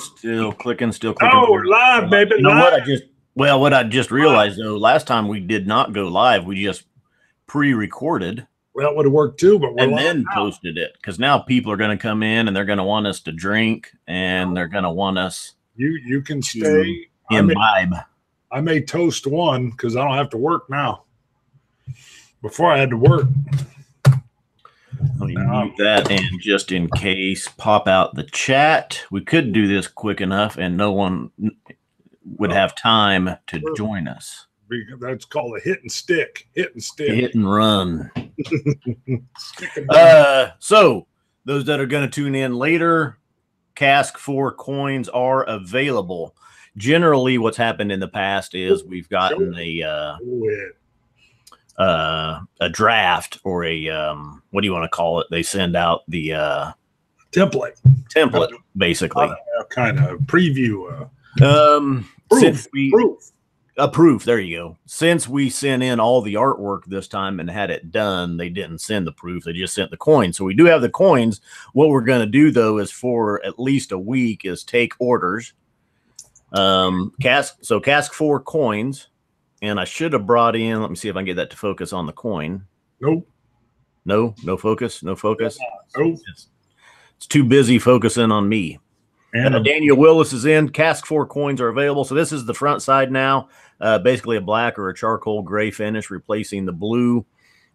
Still clicking, still clicking. Oh, we're live, baby. You know live. what? I just well, what I just realized though, last time we did not go live. We just pre-recorded well, that would have worked too, but and then now. posted it because now people are going to come in and they're going to want us to drink and they're going to want us you you can stay. Imbibe. I may toast one because I don't have to work now. Before I had to work. Let me mute that and just in case, pop out the chat. We could do this quick enough and no one would have time to join us. That's called a hit and stick. Hit and stick. Hit and run. Uh, so those that are going to tune in later, cask four coins are available. Generally, what's happened in the past is we've gotten a uh. Uh, a draft or a um, what do you want to call it? They send out the uh, template. template basically. Uh, kind of preview. Uh, Um, Proof, since we proof. a proof, there you go. Since we sent in all the artwork this time and had it done, they didn't send the proof; they just sent the coins. So we do have the coins. What we're going to do though is for at least a week is take orders. Um, cask so cask four coins, and I should have brought in. Let me see if I can get that to focus on the coin. Nope. No, no focus, no focus. Nope. It's, it's too busy focusing on me. And Uh, Daniel Willis is in. Cask four coins are available. So this is the front side now. Uh, basically a black or a charcoal gray finish, replacing the blue.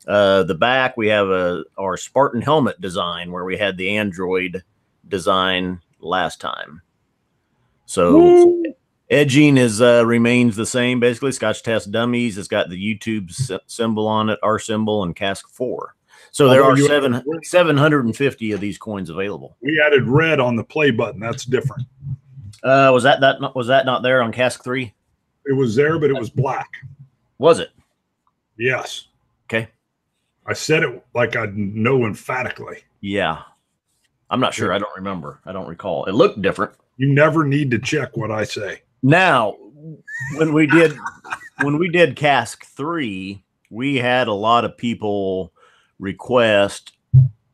Uh, the back we have a our Spartan helmet design where we had the Android design last time. So Woo! Edging is uh, remains the same. Basically, Scotch Test Dummies. It's got the YouTube sy- symbol on it, our symbol, and Cask four. So there are seven seven hundred and fifty of these coins available. we added red on the play button. That's different. Uh, was that that was that not there on Cask three? It was there, but it was black. Was it? Yes. Okay. I said it like I know emphatically. Yeah. I'm not sure. I don't remember. I don't recall. It looked different. You never need to check what I say. Now, when we did when we did cask 3, we had a lot of people request,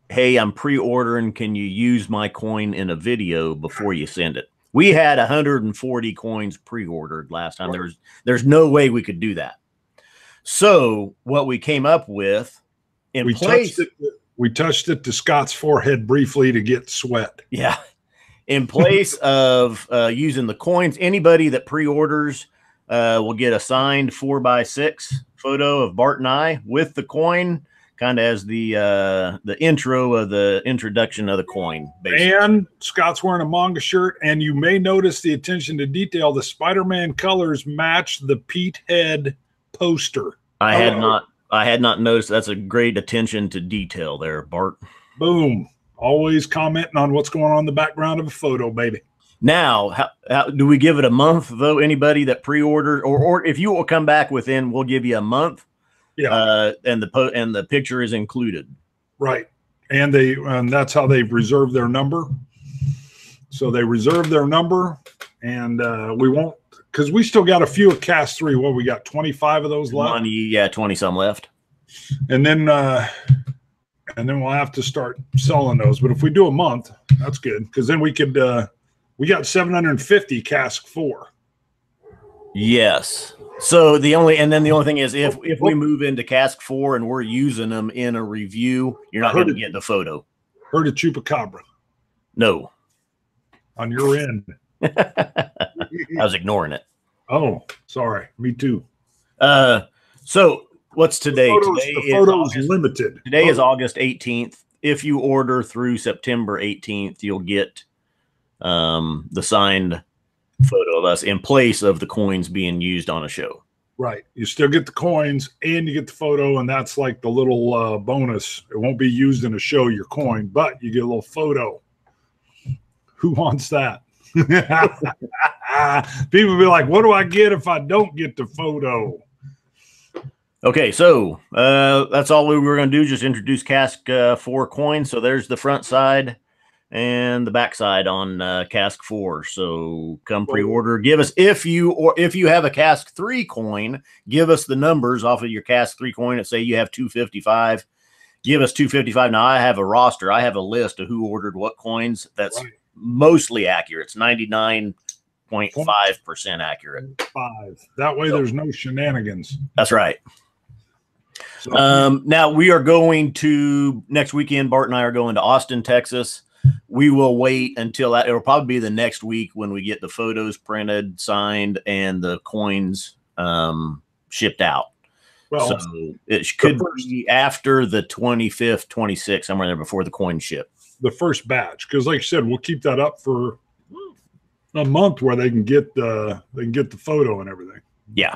"Hey, I'm pre-ordering, can you use my coin in a video before you send it?" We had 140 coins pre-ordered last time. There's there's no way we could do that. So, what we came up with in we place touched it. We touched it to Scott's forehead briefly to get sweat. Yeah. In place of uh, using the coins, anybody that pre-orders uh, will get a signed four by six photo of Bart and I with the coin, kind of as the uh, the intro of the introduction of the coin. Basically. And Scott's wearing a manga shirt, and you may notice the attention to detail. The Spider-Man colors match the Pete Head poster. I had Oh. not I had not noticed. That's a great attention to detail there, Bart. Boom. Always commenting on what's going on in the background of a photo, baby. Now, how, how do we give it a month though? Anybody that pre-ordered, or or if you will come back within, we'll give you a month. Yeah. Uh, and the po- and the picture is included. Right. And they and that's how they reserve their number. So they reserve their number and uh we won't because we still got a few of cask three. What we got 25 of those left. Money, yeah, twenty some left. And then uh and then we'll have to start selling those. But if we do a month, that's good because then we could uh we got 750 cask four. Yes. So the only and then the only thing is if if we move into cask four and we're using them in a review, you're not going to get the photo. Heard a chupacabra No, on your end. I was ignoring it. oh, sorry. Me too. Uh, so what's today? Photos, today the is photos August, limited. today is August 18th. If you order through September 18th, you'll get um the signed photo of us in place of the coins being used on a show. Right. You still get the coins and you get the photo, and that's like the little uh, bonus. It won't be used in a show, your coin, but you get a little photo. Who wants that? People be like, what do I get if I don't get the photo? Okay, so uh, that's all we were going to do. Just introduce cask uh, four coin. So there's the front side and the back side on uh, cask four. So come pre-order. Give us if you or if you have a cask three coin, give us the numbers off of your cask three coin. And say you have two fifty five. Give us two fifty five. Now I have a roster. I have a list of who ordered what coins. That's Right. mostly accurate. It's ninety nine point five percent accurate. Five. That way, there's no shenanigans. That's right. Um, now we are going to next weekend. Bart and I are going to Austin, Texas. We will wait until that. It'll probably be the next week when we get the photos printed, signed, and the coins um, shipped out. well, so it could first- be after the 25th, 26th, somewhere there before the coin ship. the first batch, because like you said, we'll keep that up for a month where they can get the they can get the photo and everything. Yeah.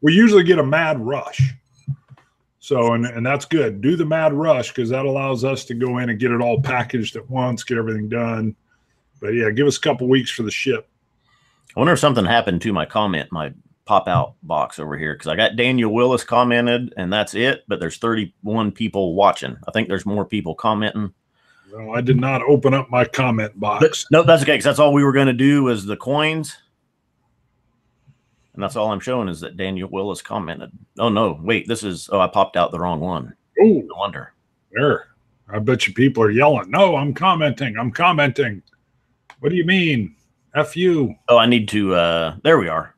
We usually get a mad rush. So and and that's good. Do the mad rush because that allows us to go in and get it all packaged at once, get everything done. But yeah, give us a couple weeks for the ship. I wonder if something happened to my comment, my pop out box over here, because I got Daniel Willis commented, and that's it. But there's 31 people watching. I think there's more people commenting. Well, I did not open up my comment But box. no, that's okay. Because that's all we were going to do was the coins, and that's all I'm showing is that Daniel Willis commented. Oh no, wait, this is. Oh, I popped out the wrong one. Oh, No wonder. there. I bet you people are yelling. No, I'm commenting. I'm commenting. What do you mean? F you. Oh, I need to. uh There we are.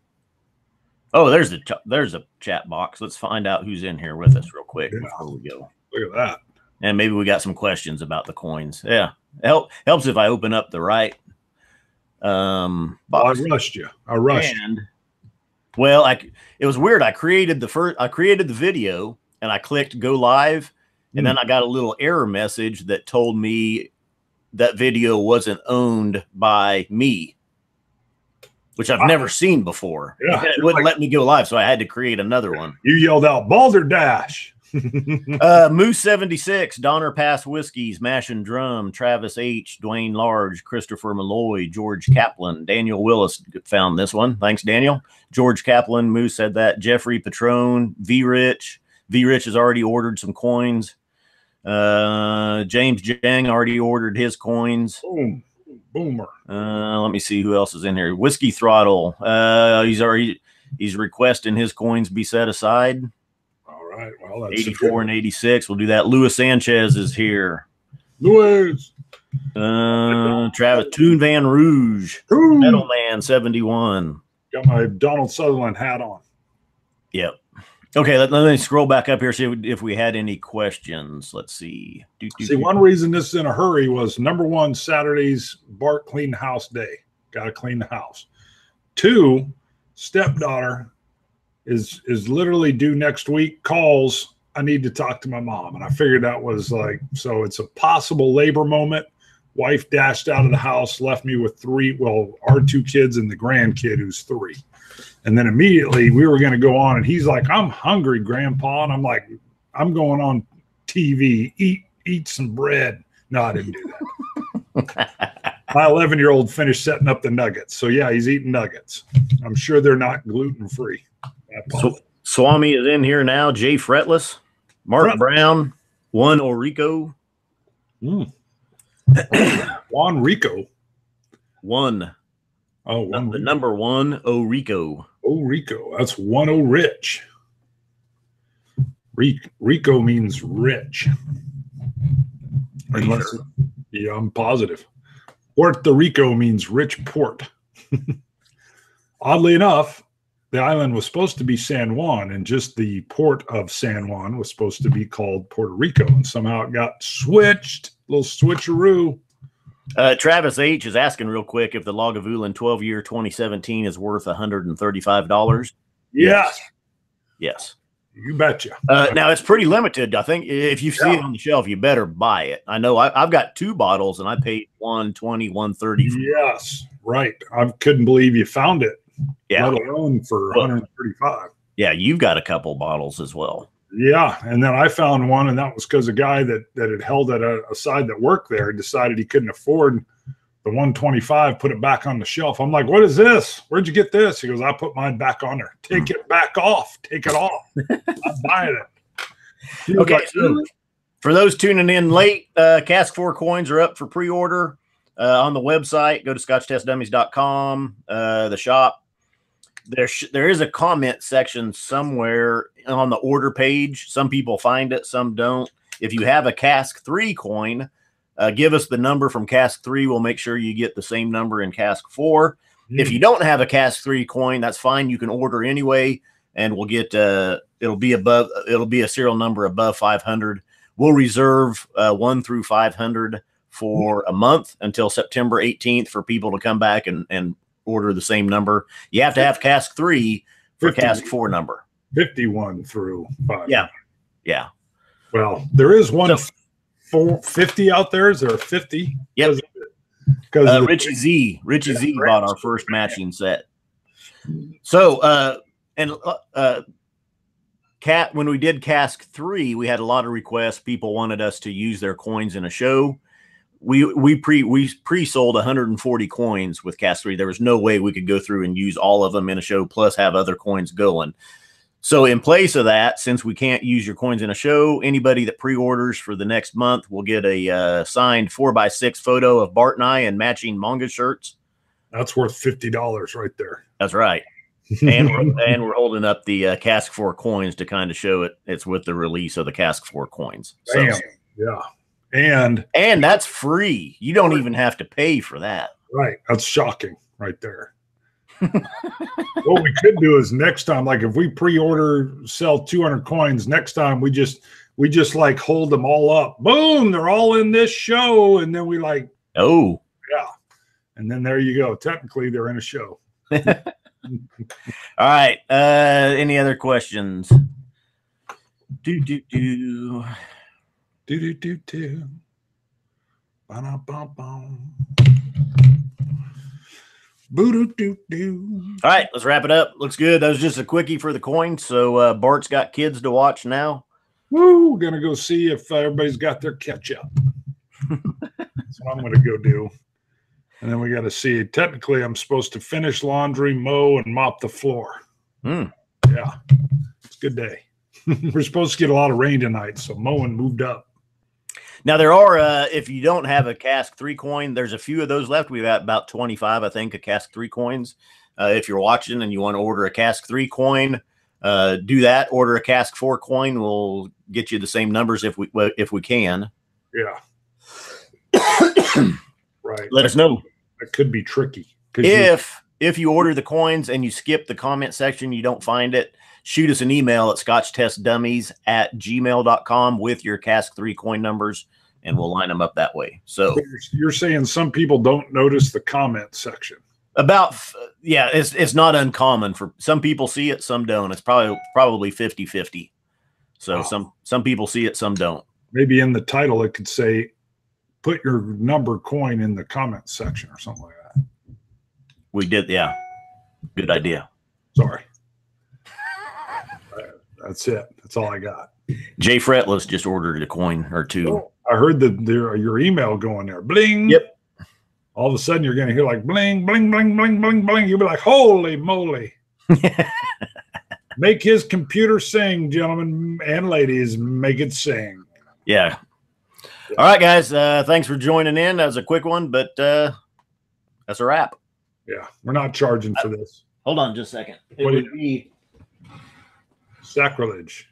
Oh, there's the there's a chat box. Let's find out who's in here with us real quick Yeah. before we go. Look at that. And maybe we got some questions about the coins. Yeah, help helps if I open up the right um Oh, I rushed you. I rushed. And well, I it was weird. I created the first. I created the video and I clicked go live, and then hmm. I got a little error message that told me that video wasn't owned by me, which I've Wow. never seen before. Yeah. it wouldn't let me go live, so I had to create another one. You yelled out Balderdash. Uh, Moose 76, Donner Pass Whiskies, Mash and Drum, Travis H, Dwayne Large, Christopher Malloy, George Kaplan, Daniel Willis found this one. Thanks, Daniel. George Kaplan, Moose said that. Jeffrey Patron, V Rich. V Rich has already ordered some coins. Uh, James Jang already ordered his coins. Boom. Boomer. Uh, let me see who else is in here. Whiskey Throttle. Uh, he's already he's requesting his coins be set aside. Right. Well, that's 84 and 86. We'll do that. Luis Sanchez is here. Louis. Uh, Travis Toon Van Rouge, Ooh, Metal Man 71. Got my Donald Sutherland hat on. Yep. Okay, let, let me scroll back up here, see if, if we had any questions. Let's see. Do, do, See, do. one reason this is in a hurry was number one, Saturday's Bart clean house day. Got to clean the house. Two, stepdaughter is is literally due next week. Calls. I need to talk to my mom, and I figured that was like so. It's a possible labor moment. Wife dashed out of the house, left me with three. Well, our two kids and the grandkid who's three. And then immediately we were going to go on, and he's like, "I'm hungry, Grandpa," and I'm like, "I'm going on TV. Eat eat some bread." No, I didn't do that. My 11 year old finished setting up the nuggets, so yeah, he's eating nuggets. I'm sure they're not gluten free. So, Swami is in here now. Jay Fretless, Mark Fret- Brown, one Orico, hmm. Juan Rico. One. Oh, one the number one Orico. Oh, Rico. That's one oh rich. Rico, Rico means rich. Unless-? Yeah, I'm positive. Puerto Rico means rich port. Oddly enough, the island was supposed to be San Juan, and just the port of San Juan was supposed to be called Puerto Rico, and somehow it got switched. little switcheroo. Uh, Travis H is asking real quick if the Lagavulin 12 year 2017 is worth $135. Yes, Yes. you betcha. Uh, now it's pretty limited. I think if you see it on the shelf, you better buy it. I know I, I've got two bottles and I paid 120, 130. for- Yes, right. I couldn't believe you found it, Yeah. let alone for Well- 135. Yeah. You've got a couple bottles as well. Yeah, and then I found one, and that was because a guy that that had held it a- aside that worked there decided he couldn't afford the 125, put it back on the shelf. I'm like, "What is this? Where'd you get this?" He goes, "I put mine back on there. Take it back off. Take it off. I'm buying it." Okay. like, "Dude, For those tuning in late, uh, Cask 4 coins are up for pre order uh, on the website. Go to scotchtestdummies.com, uh, the shop. There, sh- there is a comment section somewhere on the order page. Some people find it, some don't. If you have a Cask 3 coin, Uh, give us the number from cask three. We'll make sure you get the same number in cask four. If you don't have a cask three coin, that's fine. You can order anyway, and we'll get uh, it'll be above it'll be a serial number above 500. We'll reserve uh, one through 500 for a month until September 18th for people to come back and and order the same number. You have to have cask three for 50. cask four number. 51 through 5. Yeah. Yeah. Well, there is one So- four, 50 out there. Is there a 50? Yep. Because Uh, Richie Z, Richie Yeah, Z bought our first matching set. So, uh, and uh, uh, cat when we did cask three, we had a lot of requests. People wanted us to use their coins in a show. We we pre we pre sold 140 coins with cask three. There was no way we could go through and use all of them in a show, plus have other coins going. So, in place of that, since we can't use your coins in a show, anybody that pre-orders for the next month will get a uh, signed four by six photo of Bart and I and matching manga shirts. that's worth $50 right there. That's right. And we're, and we're holding up the uh, cask four coins to kind of show it. It's with the release of the cask four coins. So, Yeah. And and that's free. You don't even have to pay for that. right, that's shocking right there. what we could do is next time, like if we pre-order, sell 200 coins, next time we just we just like hold them all up. Boom, they're all in this show, and then we like, Oh, yeah, and then there you go. Technically, they're in a show. all right. Uh, any other questions? Do do do. Do do do do. Boo-doo-doo-doo. All right, let's wrap it up. Looks good. That was just a quickie for the coins. So uh, Bart's got kids to watch now. Woo! Gonna go see if everybody's got their catch up. That's what I'm gonna go do. And then we got to see. Technically, I'm supposed to finish laundry, mow, and mop the floor. Hmm. Yeah, it's a good day. We're supposed to get a lot of rain tonight, so mowing moved up. Now there are, uh, if you don't have a cask three coin, there's a few of those left. We've got about 25, I think, of cask three coins. Uh, if you're watching and you want to order a cask three coin, uh, do that. Order a cask four coin. We'll get you the same numbers if we if we can. Yeah. right. Let us know That could be tricky. 'cause you- if if you order the coins and you skip the comment section, you don't find it. Shoot us an email at scotchtestdummies at gmail.com with your cask three coin numbers, and we'll line them up that way. So you're, you're saying some people don't notice the comment section. about yeah it's it's not uncommon for some people see it some don't it's probably probably 50 50 so Wow. some some people see it some don't Maybe in the title it could say, "Put your number coin in the comment section" or something like that. we did yeah good idea Sorry. That's it. That's all I got. jay fretless just ordered a coin or two Oh, I heard that there your email going there. Bling. Yep. All of a sudden you're gonna hear like bling, bling, bling, bling, bling, bling. You'll be like, holy moly. Make his computer sing, gentlemen and ladies. Make it sing. yeah all right guys uh thanks for joining in that was a quick one but uh that's a wrap Yeah, we're not charging for this. hold on just a second it What would be Sacrilege.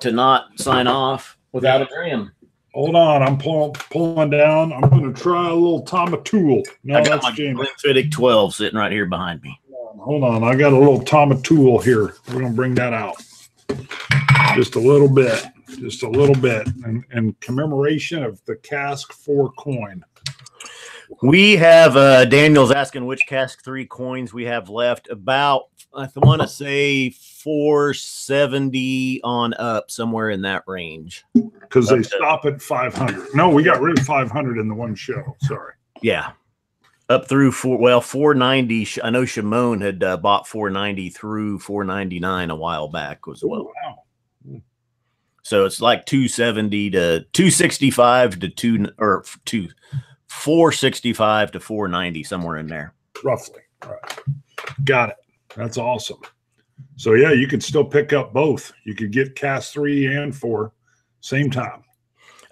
to not sign off without a dram Hold on, I'm pull, pulling down. I'm gonna try a little Tomintoul. No, i got that's my Jamie. glenfiddich 12 sitting right here behind me Hold on, I got a little Tomintoul here. We're gonna bring that out. Just a little bit, just a little bit, in, in commemoration of the cask four coin. We have uh Daniel's asking which cask three coins we have left. About I want to say 470 on up, somewhere in that range. because they stop at 500. No, we got rid of 500 in the one show. Sorry. Yeah. Up through four, well, 490. I know Shimon had uh, bought 490 through 499 a while back as well. wow. So it's like 270 to 265 to two or two 465 to 490, somewhere in there. Roughly. All right. Got it. That's awesome. So yeah, you could still pick up both. You could get cask three and four, same time.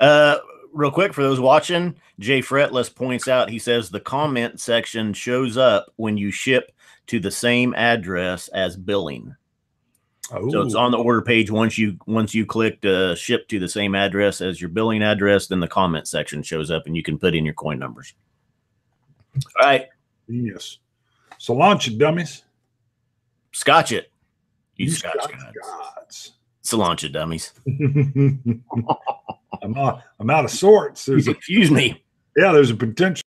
Uh, real quick for those watching, Jay Fretless points out he says the comment section shows up when you ship to the same address as billing. So it's on the order page. Once you once you click uh, ship to the same address as your billing address, then the comment section shows up, and you can put in your coin numbers. All right, genius. So launch it, dummies. Scotch it. You, You scotch, Scotch gods. gods. Cilantro it, dummies. I'm out, I'm out of sorts. There's a, me. yeah, there's a potential